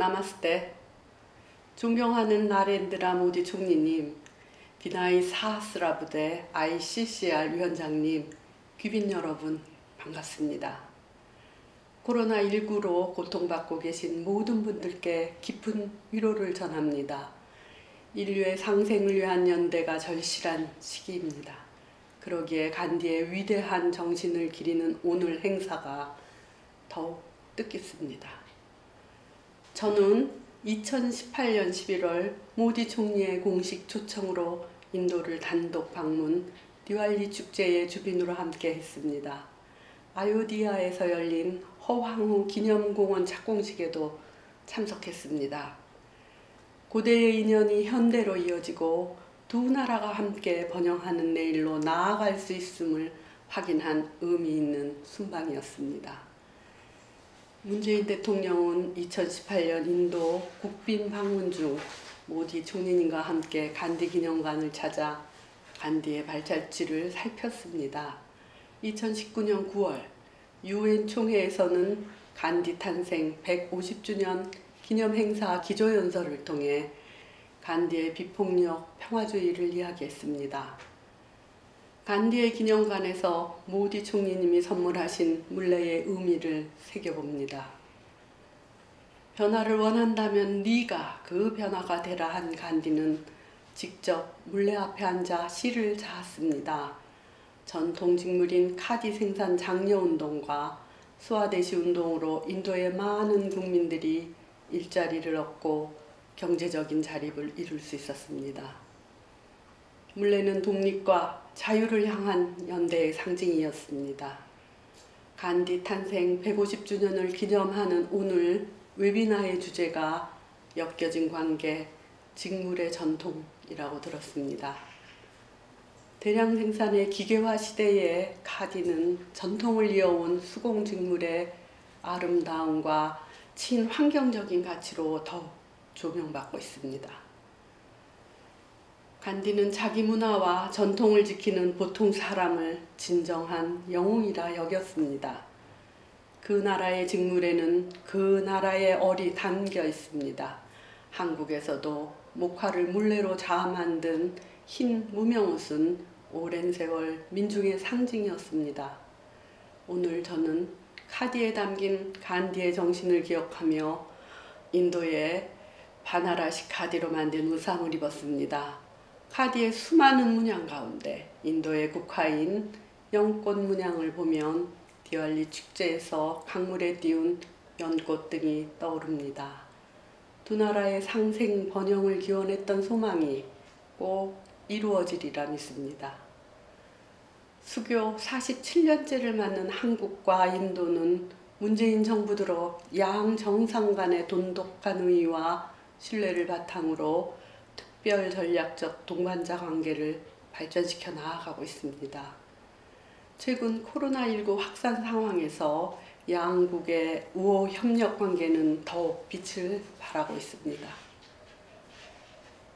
나마스테 존경하는 나렌드라 모디 총리님 비나이 사하스라 부대 ICCR 위원장님 귀빈 여러분 반갑습니다. 코로나19로 고통받고 계신 모든 분들께 깊은 위로를 전합니다. 인류의 상생을 위한 연대가 절실한 시기입니다. 그러기에 간디의 위대한 정신을 기리는 오늘 행사가 더욱 뜻깊습니다. 저는 2018년 11월 모디 총리의 공식 초청으로 인도를 단독 방문 디왈리 축제의 주빈으로 함께 했습니다. 아요디아에서 열린 허황후 기념공원 착공식에도 참석했습니다. 고대의 인연이 현대로 이어지고 두 나라가 함께 번영하는 내일로 나아갈 수 있음을 확인한 의미 있는 순방이었습니다. 문재인 대통령은 2018년 인도 국빈 방문 중 모디 총리님과 함께 간디 기념관을 찾아 간디의 발자취를 살폈습니다. 2019년 9월 유엔 총회에서는 간디 탄생 150주년 기념 행사 기조연설을 통해 간디의 비폭력 평화주의를 이야기했습니다. 간디의 기념관에서 모디 총리님이 선물하신 물레의 의미를 새겨봅니다. 변화를 원한다면 네가 그 변화가 되라 한 간디는 직접 물레 앞에 앉아 시를 자았습니다. 전통 직물인 카디 생산 장려운동과 수아대시 운동으로 인도의 많은 국민들이 일자리를 얻고 경제적인 자립을 이룰 수 있었습니다. 물레는 독립과 자유를 향한 연대의 상징이었습니다. 간디 탄생 150주년을 기념하는 오늘 웨비나의 주제가 엮여진 관계, 직물의 전통이라고 들었습니다. 대량 생산의 기계화 시대에 카디는 전통을 이어온 수공 직물의 아름다움과 친환경적인 가치로 더욱 조명받고 있습니다. 간디는 자기 문화와 전통을 지키는 보통 사람을 진정한 영웅이라 여겼습니다. 그 나라의 직물에는 그 나라의 얼이 담겨 있습니다. 한국에서도 목화를 물레로 자아 만든 흰 무명옷은 오랜 세월 민중의 상징이었습니다. 오늘 저는 카디에 담긴 간디의 정신을 기억하며 인도의 바나라시 카디로 만든 우상을 입었습니다. 카디의 수많은 문양 가운데 인도의 국화인 연꽃 문양을 보면 디왈리 축제에서 강물에 띄운 연꽃 등이 떠오릅니다. 두 나라의 상생 번영을 기원했던 소망이 꼭 이루어지리라 믿습니다. 수교 47년째를 맞는 한국과 인도는 문재인 정부 들어 양 정상 간의 돈독한 의와 신뢰를 바탕으로 특별 전략적 동반자 관계를 발전시켜 나아가고 있습니다. 최근 코로나19 확산 상황에서 양국의 우호 협력 관계는 더욱 빛을 발하고 있습니다.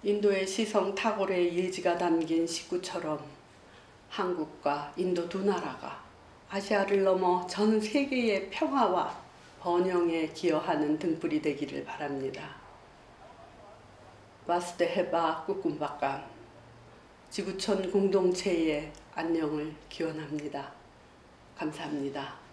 인도의 시성 타골의 예지가 담긴 식구처럼 한국과 인도 두 나라가 아시아를 넘어 전 세계의 평화와 번영에 기여하는 등불이 되기를 바랍니다. 와스데헤바 꾸꿈바감 지구촌 공동체의 안녕을 기원합니다. 감사합니다.